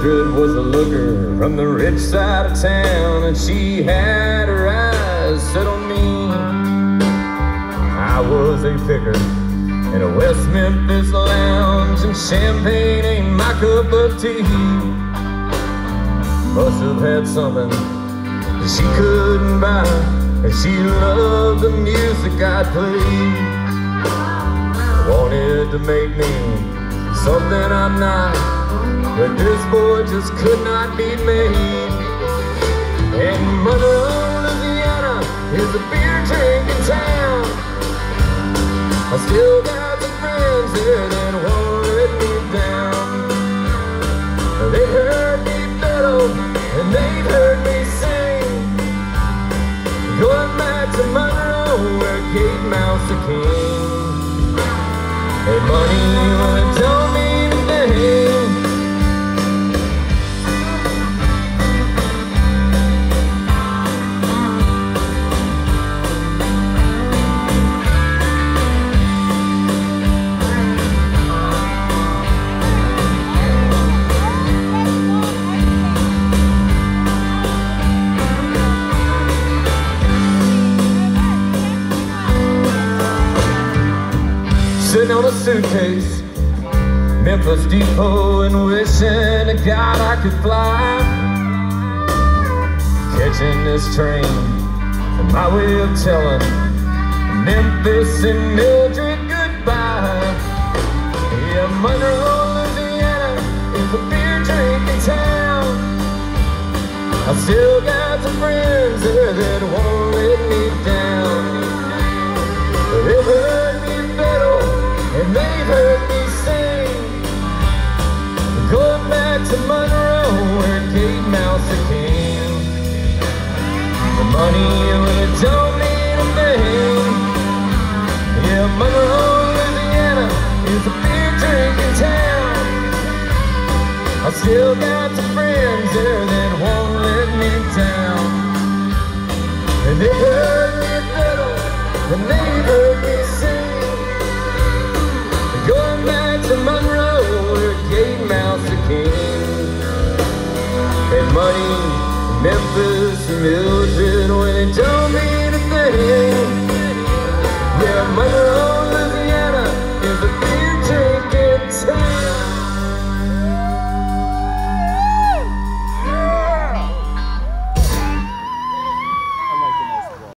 from the rich side of town, and she had her eyes set on me. I was a picker in a West Memphis lounge, and champagne ain't my cup of tea. Must have had something that she couldn't buy, and she loved the music I played. Wanted to make me something I'm not, but this boy just could not be made. And Monroe, Louisiana is a beer drinking town. I still got some friends there that won't let me down. They heard me bellow and they've heard me sing. Going back to Monroe where Kate Mouse the king. And money Sitting on a suitcase, Memphis Depot, and wishing to God I could fly. Catching this train, and my way of telling Memphis and Mildred goodbye. Yeah, Monroe, Louisiana is a beer drinking town. I still got some friends there that won't let me heard me sing. Going back to Monroe where Kate Mouse came. The money really don't mean a thing. Yeah, Monroe, Louisiana is a beer drinking town. I still got some friends there that won't let me down. And they heard me fiddle, and they heard me sing. Memphis.